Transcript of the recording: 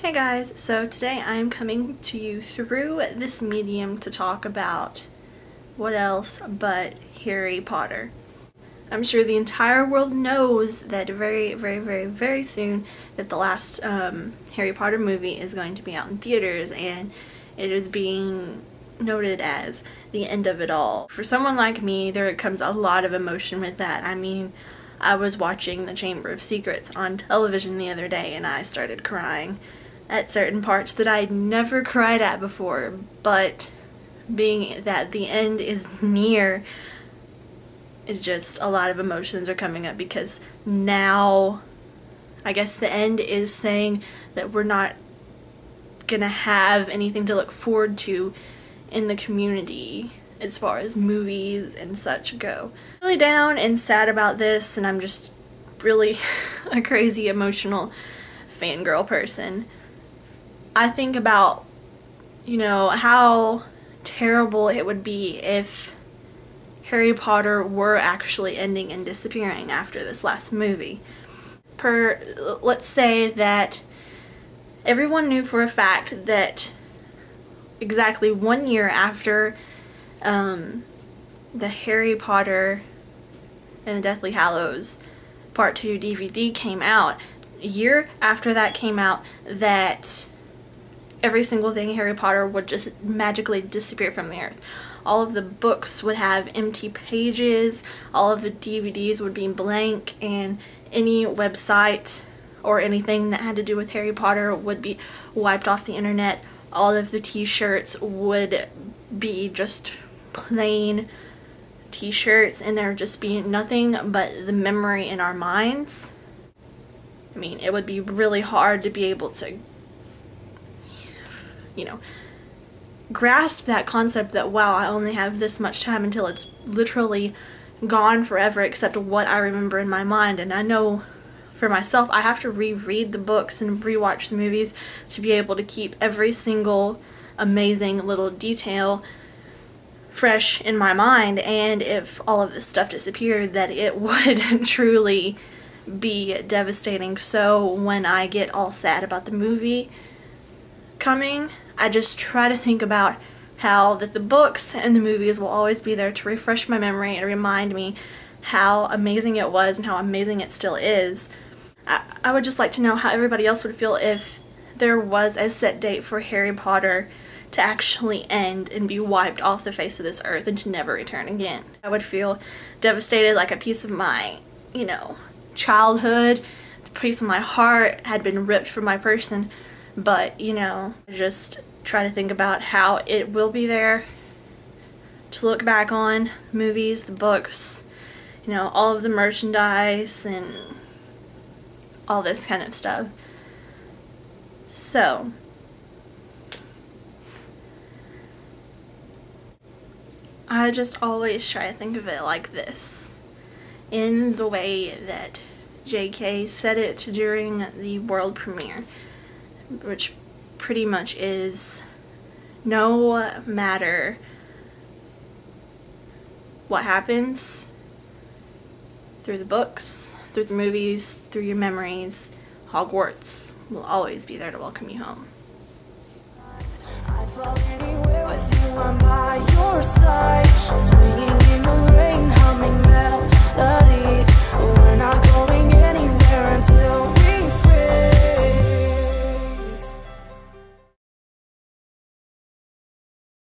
Hey guys, so today I'm coming to you through this medium to talk about what else but Harry Potter. I'm sure the entire world knows that very, very, very, very soon that the last um, Harry Potter movie is going to be out in theaters and it is being noted as the end of it all. For someone like me, there comes a lot of emotion with that. I mean, I was watching The Chamber of Secrets on television the other day and I started crying at certain parts that I'd never cried at before, but being that the end is near, it just a lot of emotions are coming up because now I guess the end is saying that we're not gonna have anything to look forward to in the community as far as movies and such go. Really down and sad about this and I'm just really a crazy emotional fangirl person. I think about, you know, how terrible it would be if Harry Potter were actually ending and disappearing after this last movie. Per, let's say that everyone knew for a fact that exactly one year after um, the Harry Potter and the Deathly Hallows Part 2 DVD came out, a year after that came out, that every single thing Harry Potter would just magically disappear from the earth. All of the books would have empty pages, all of the DVDs would be blank, and any website or anything that had to do with Harry Potter would be wiped off the internet. All of the t-shirts would be just plain t-shirts and there would just be nothing but the memory in our minds. I mean, it would be really hard to be able to you know, grasp that concept that, wow, I only have this much time until it's literally gone forever except what I remember in my mind. And I know for myself, I have to reread the books and rewatch the movies to be able to keep every single amazing little detail fresh in my mind. And if all of this stuff disappeared, that it would truly be devastating. So when I get all sad about the movie coming, I just try to think about how that the books and the movies will always be there to refresh my memory and remind me how amazing it was and how amazing it still is. I, I would just like to know how everybody else would feel if there was a set date for Harry Potter to actually end and be wiped off the face of this earth and to never return again. I would feel devastated like a piece of my, you know, childhood, the piece of my heart had been ripped from my person but you know just try to think about how it will be there to look back on movies the books you know all of the merchandise and all this kind of stuff. So I just always try to think of it like this. In the way that JK said it during the world premiere which pretty much is no matter what happens through the books, through the movies, through your memories, Hogwarts will always be there to welcome you home.